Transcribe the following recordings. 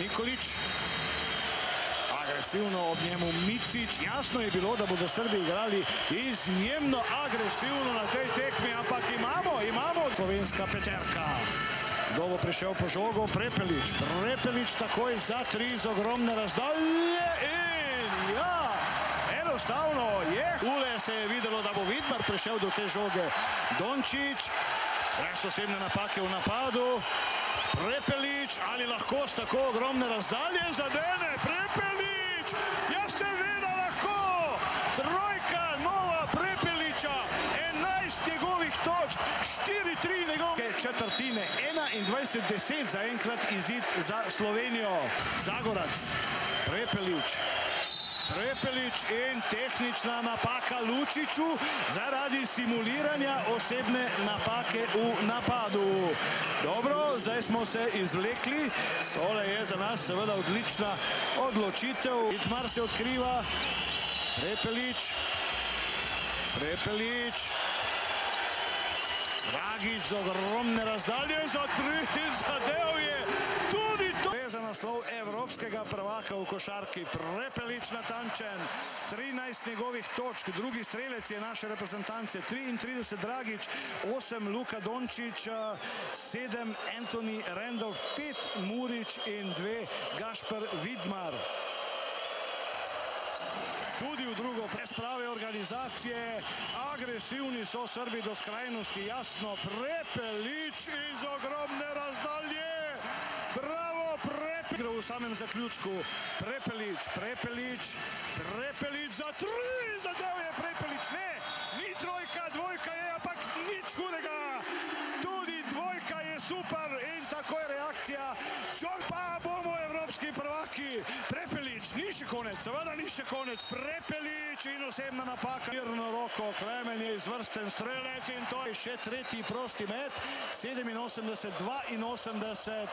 Nikolić. Agresivno ob njemu Micić. Jasno je bilo, da bodo Srbi igrali izjemno agresivno na tej tekmi, ampak imamo, imamo slovenska peterka. Kdo bo prišel po žogo? Prepelič. Prepelič takoj za tri z ogromne razdalje in ja, enostavno je. Ule se je videlo, da bo Vidmar prišel do te žoge. Dončić, brez osebne napake v napadu. Prepelič, ali lahko s tako ogromne razdalje zadene? Prepelič, ja ste vedeli lahko. Trojka nova Prepeliča, 11 njegovih točk, 4-3 njegove četrtine, 21-10 zaenkrat izid za Slovenijo. Zagorac, Prepelič, Prepelič in tehnična napaka Lučiću zaradi simuliranja osebne napake v napadu. Dobro, zdaj smo se izvlekli. Tole je za nas seveda odlična odločitev. Itmar se odkriva. Prepelič. Prepelič. Dragič z ogromne razdalje za tri zadev je tudi to. Za naslov evropskega prvaka v košarki. Prepelič natančen. 13 njegovih točk, drugi strelec je naše reprezentance, 33 Dragič, 8 Luka Dončić, 7 Anthony Randolph, 5 Murić. In 2 Gašper Vidmar. Tudi v drugo, brez prave organizacije, agresivni so Srbi do skrajnosti, jasno, Prepelič iz ogromne razdalje. Prepelič v samem zaključku. Prepelič, Prepelič, Prepelič za tri, zadev je Prepelič, ne, ni trojka, dvojka je, ampak nič hudega. Tudi dvojka je super in tako je reakcija. Čor pa bomo evropski prvaki. Prepelič, ni še konec, seveda ni še konec. Prepelič in osebna napaka. Mirno roko, Klemen je izvrsten strelec in to je še tretji prosti met. 87, 82 in 88,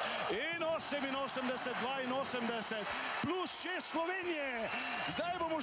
82 plus 6 Slovenije. Zdaj bomo